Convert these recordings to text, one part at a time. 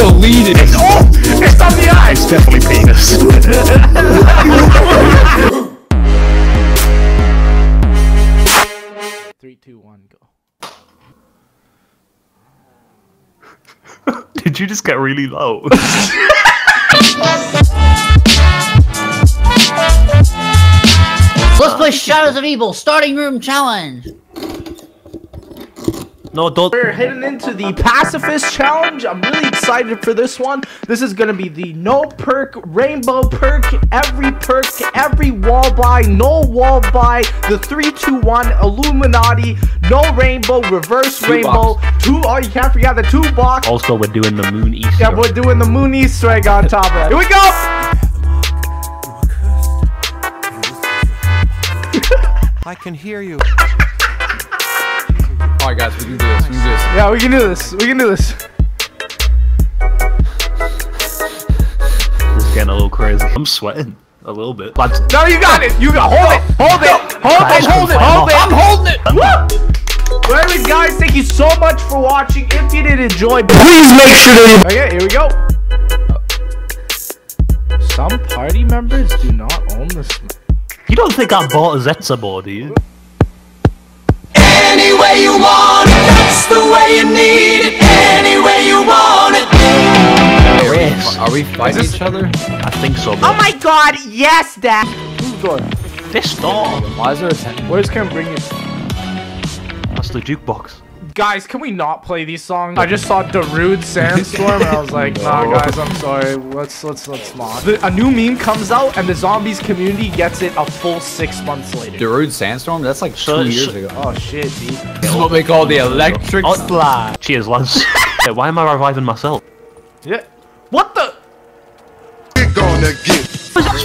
he just got deleted. Oh, it's on the eye. It's definitely penis. Three, two, one, go. Did you just get really low? Let's play Shadows of Evil Starting Room Challenge. No, don't. We're heading into the pacifist challenge. I'm really excited for this one. This is gonna be the no perk, rainbow perk, every perk, every wall buy, no wall buy, the 321 Illuminati, no rainbow, reverse rainbow, two. two oh you can't forget the two box. Also, we're doing the moon Easter. Yeah, we're doing the moon Easter egg on top of it. Here we go! I can hear you. Alright, guys, we can do this. We can do this. Yeah, we can do this. We can do this. This is getting a little crazy. I'm sweating a little bit. Lads, No, you got it. You got hold it. Hold it. Hold it. Hold it. Hold it. I'm holding it. Woo! Well, anyways, guys, thank you so much for watching. If you did enjoy, please make sure to. Okay, oh, here we go. Some party members do not own this. you don't think I bought a Zetsubou, do you? Any way you want it, that's the way you need it. Any way you want it. Chris. Are we fighting each other? I think so, Oh my God! Yes, Dad. Who's going? this door. Why is there a tent? Where's can bring you? That's the jukebox. Guys, can we not play these songs? I just saw Darude Sandstorm and I was like, nah, guys, I'm sorry. Let's let's let's not. The, a new meme comes out and the zombies community gets it a full six months later. Darude Sandstorm? That's like two years ago. Oh shit, dude. This is what they call the electric Oh. slide. Cheers, lads. Hey, Why am I reviving myself? Yeah. What the? I was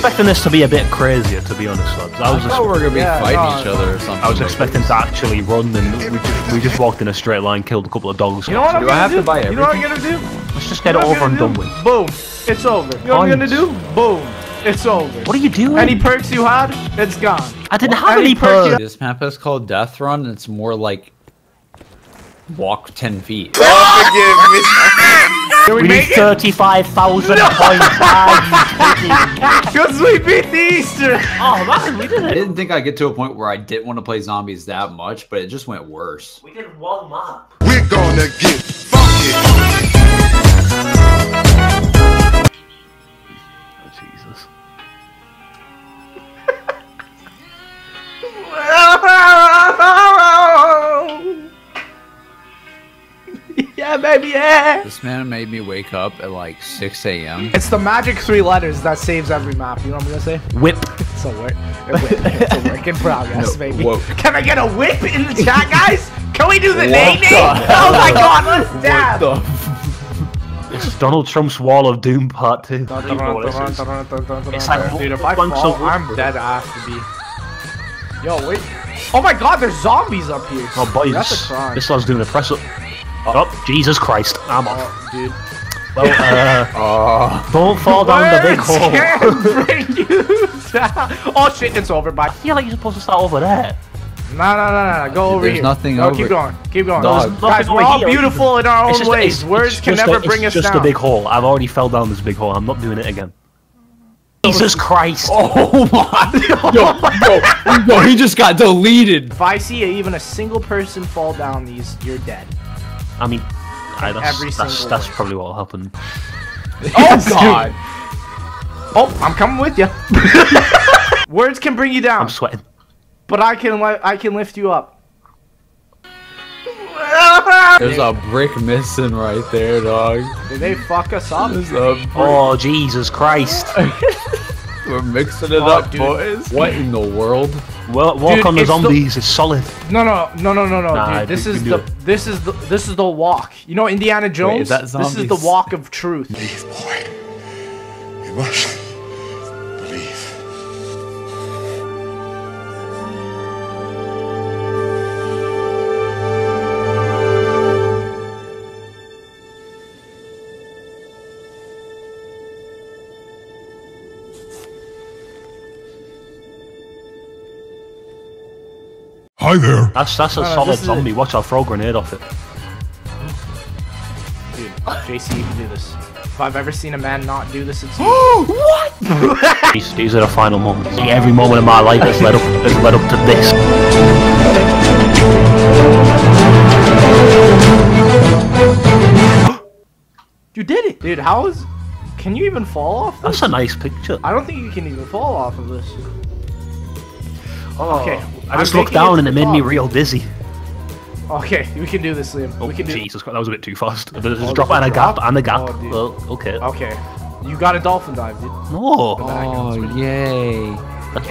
expecting this to be a bit crazier, to be honest, lads. I I was, thought we were gonna be Yeah, fighting no, each other or something. I was like expecting to actually run, and we just, we just walked in a straight line, killed a couple of dogs. You know what I'm Do gonna have do? to buy You know what I'm gonna do? Let's just get You it know what over and gonna done with. Boom. It's over. You know what I'm gonna do? Boom. It's over. What are you doing? Any perks you had, it's gone. I didn't have Any any perk you- perks. This map is called Death Run, and it's more like walk 10 feet. Can we, We need make it? 35,000 points. Ah, Because we beat the Easter. oh man, we did it. I didn't think I'd get to a point where I didn't want to play zombies that much, but it just went worse. We did one map. We're gonna get baby, yeah. This man made me wake up at like 6 a.m. It's the magic three letters that saves every map. You know what I'm gonna say? Whip. It's a work. It's a work in progress, No, baby. woke. Can I get a whip in the chat, guys? Can we do the name name? Oh my god, let's dab. What the It's Donald Trump's Wall of Doom Part 2. It's It's like Dude, if I bunch fall, of- I'm dead. I have to be. Yo, wait. Oh my god, there's zombies up here. Oh, boys. That's a crime. This lad's doing a press up. Oh, Jesus Christ. I'm off. Oh, dude. Well, uh, Oh, don't fall down the big Words hole. can't bring you down. Oh shit, it's over. Bye. I feel like you're supposed to start over there. No, no, no, no. Go over there's here. nothing no, over- keep going. Keep going. Dog. There's Guys, nothing we're all here. beautiful in our own just, ways. it's, Words can just never a, bring it's us just down. a big hole. I've already fell down this big hole. I'm not doing it again. Jesus Christ. oh my! Yo, yo, yo, he just got deleted. If I see even a single person fall down these, you're dead. I mean, aye, that's, every that's, single that's probably what'll happen. Oh God! Oh, I'm coming with you. Words can bring you down, I'm sweating. but I can I can lift you up. There's a brick missing right there, dog. Did they fuck us up? A. Oh, Jesus Christ. We're mixing it Oh, up, dude. boys. What in the world? Well, walk Dude, on the it's the- zombies is solid. No, no, no, no, no, no, Nah, dude. This we is the it. this is the this is the walk. You know Indiana Jones. that this is the walk of truth. Believe, boy. You must Hi there. That's that's a No, no, solid this is zombie. Watch, I'll throw a grenade off it. Dude, JC, you can do this. If I've ever seen a man not do this, it's you. These, these are the final moments. See, every moment of my life has led up has led up to this. You did it! Dude, how is... Can you even fall off this? That's a nice picture. I don't think you can even fall off of this. Oh. Okay. I just looked down and it the made me real dizzy. Okay, we can do this, Liam. Oh, we can do Jesus Christ, that was a bit too fast. There's Oh, a drop there's and a a gap and a gap. Oh, well, okay. Okay. You got a dolphin dive, dude. No. Oh, yay. That's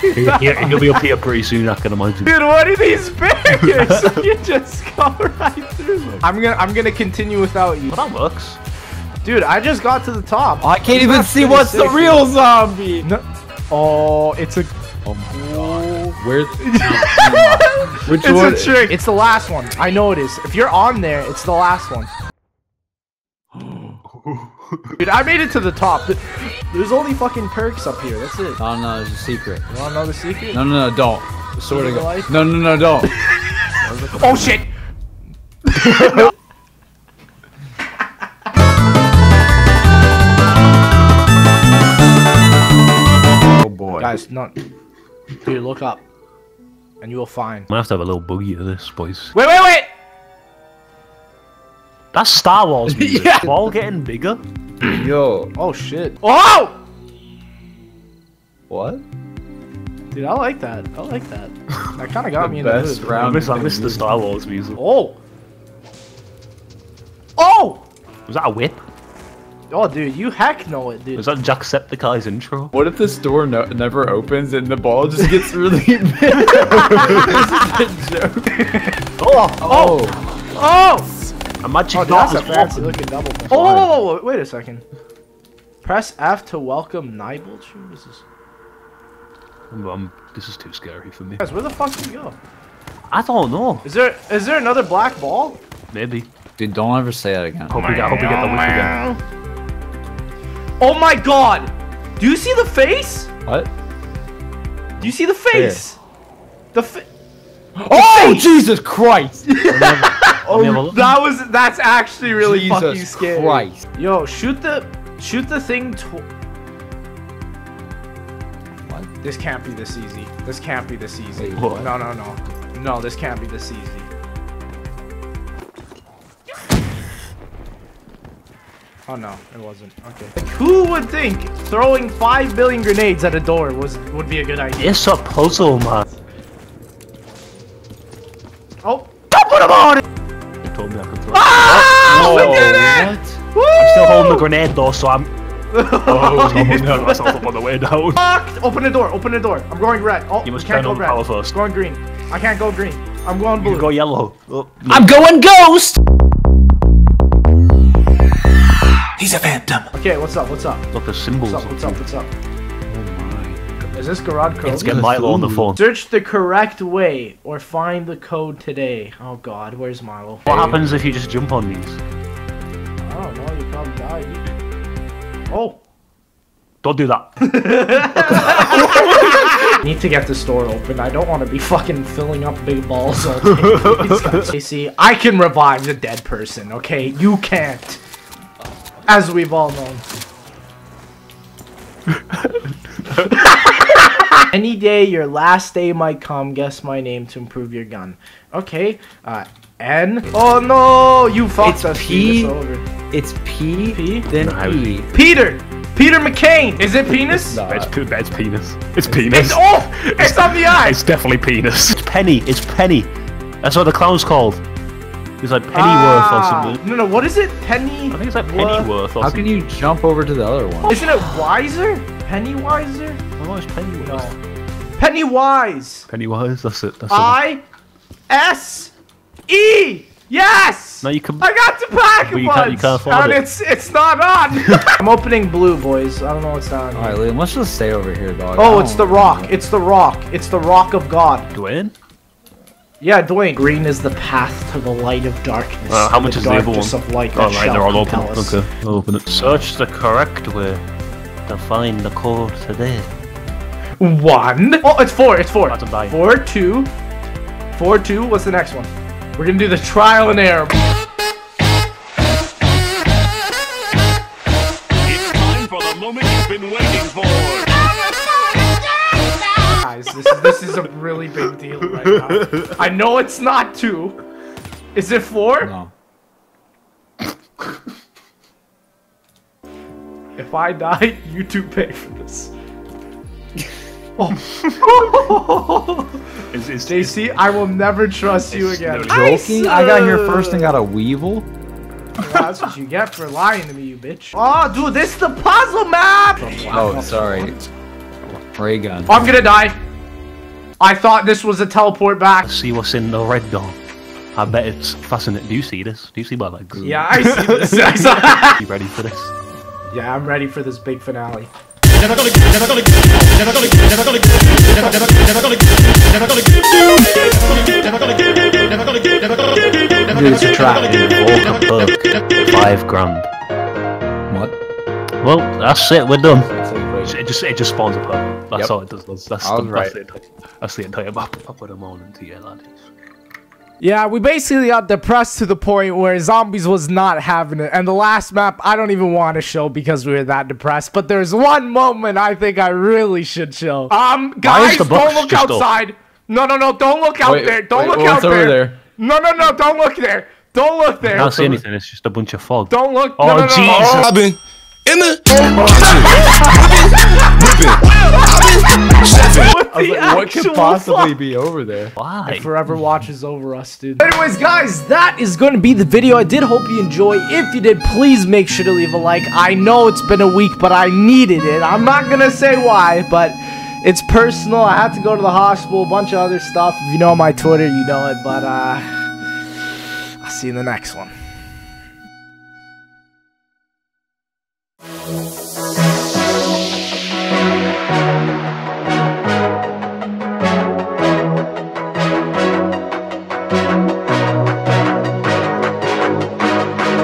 he, he, he'll be up here pretty soon, I can imagine. Dude, what are these barriers? you just go right through them. I'm gonna I'm gonna continue without you. Well, that works. Dude, I just got to the top. Oh, I can't It's even see pretty what's the real zombie. No. Oh, it's a Oh Where's Which it's one? a trick. It's the last one. I know it is. If you're on there, it's the last one. Dude, I made it to the top. There's only fucking perks up here. That's it. Oh no, there's a secret. You wanna know the secret? No, no, no, don't. Swear to the God. light? No, no, no, don't. Oh shit! Oh boy. Guys, no. Dude, look up. And you will find. Might have to have a little boogie to this, boys. Wait, wait, wait! That's Star Wars music. Yeah. Ball getting bigger. Yo. Oh shit. Oh! What? Dude, I like that. I like that. That kind of got me in the best mood. I round. miss, I miss the Star Wars music. Oh! Oh! Was that a whip? Oh, dude, you heck know it, dude. Was that Jacksepticeye's intro? What if this door no- never opens and the ball just gets really big? this is a joke. Oh! Oh. Oh! A magic Oh, dude, that's a fancy looking double. Oh, wait a second. Press F to welcome Nibelcher. What is this? Um, um, this is too scary for me. Guys, where the fuck did you go? I don't know. Is there is there another black ball? Maybe. Dude, don't ever say that again. Hope we get, hope we get the whip again. Oh my god! Do you see the face? What? Do you see the face? The fa- Oh, Jesus Christ! Have. Oh, that was that's actually really Jesus fucking scary. Christ. Yo, shoot the shoot the thing What? This can't be this easy. This can't be this easy. Wait? No, no, no. No, this can't be this easy. Oh no, it wasn't. Okay. Like, who would think throwing five billion grenades at a door was would be a good idea? It's a puzzle, man. Oh. You told me I could throw. Ah! we Whoa, did it! Woo! I'm still holding the grenade though, so I'm. Oh, Oh, I was almost got myself up on the way down. Fucked! Open the door, open the door. I'm going red. Oh, You must can't turn go on red. power first. Going green. I can't go green. I'm going blue. You go yellow. Oh, no. I'm going ghost! He's a phantom. Okay, what's up? What's up? Look, there's symbols. What's up? What's up? What's up? Oh Is this Garage Code? Let's get Milo on the phone. Search the correct way or find the code today. Oh god, where's Milo? What happens if you just jump on these? I don't know, you probably die. Oh! Don't do that. Need to get this door open. I don't want to be fucking filling up big balls all day. Casey, I can revive the dead person, okay? You can't. As we've all known. Any day your last day might come, guess my name to improve your gun. Okay, uh, N. Oh no, you fucked It's us. P. dude, it's over. It's P, P? then No, E. Peter! Peter McCain! Is it penis? Nah. It's, pe- it's penis. It's penis. It's, oh! It's on the eye! It's definitely penis. It's Penny. It's Penny. That's what the clown's called. He's like Pennyworth Ah, or something. No, no, what is it? Penny? I think it's like Pennyworth or How something. can you jump over to the other one? Isn't it Wiser? Pennywiser? Oh, it's Pennyworth. No. Pennywise! Pennywise. That's it. That's it. I S E! Yes! No, you can. I got the pack But you can't- you can't afford and it. it's it's not on. I'm opening blue, boys. I don't know what's down. Alright, Liam, let's just stay over here, dog. Oh, it's the rock. It's the rock. It's the rock of God. Dwayne. Yeah, Dwayne. Green is the path to the light of darkness. Uh, how much the is the other darkness one? of light Oh, that right, shall they're all open. us. Okay, I'll open it. Search the correct way to find the code today. one. Oh, it's four. It's four. To die. Four, two. Four, two. What's the next one? We're gonna do the trial and error. It's time for the moment you've been waiting for. Guys, this is, this is a really big deal right now. I know it's not two. Is it four? No. If I die, you two pay for this. Oh. Is, is, JC, I will never trust you again. no Joking? I got here first and got a Weevil? Yeah, that's what you get for lying to me, you bitch. Oh, dude, this is the puzzle map! Oh, sorry. Ray gun. I'm gonna die. I thought this was a teleport back. see what's in the red door. I bet it's fascinating. Do you see this? Do you see my legs? Yeah, I see this. I saw- You ready for this? yeah, I'm ready for this big finale. Dude, it's a trap. Invoke a perk. Five grand. What? Well, that's it. We're done. That's like Ray- It just it just spawns a perk. That's Yep. all it does. That's, that's, I the, right. that's, the, entire, that's the entire map. I'll put a moment to you, lads. Yeah, we basically got depressed to the point where zombies was not having it. And the last map, I don't even want to show because we were that depressed. But there's one moment I think I really should show. Um, guys, don't look just up? outside. No, no, no, don't look out Wait, there. Don't wait, look what's out over there. there? No, no, no, don't look there. Don't look there. I can't see anything. It's just a bunch of fog. Don't look. Oh, no, no, no, no. Jesus. I've been in the I was like, what could possibly fuck? be over there? Why? forever watches over us, dude. Anyways, guys, that is going to be the video. I did hope you enjoy. If you did, please make sure to leave a like. I know it's been a week, but I needed it. I'm not going to say why, but it's personal. I had to go to the hospital, a bunch of other stuff. If you know my Twitter, you know it, but uh, I'll see you in the next one.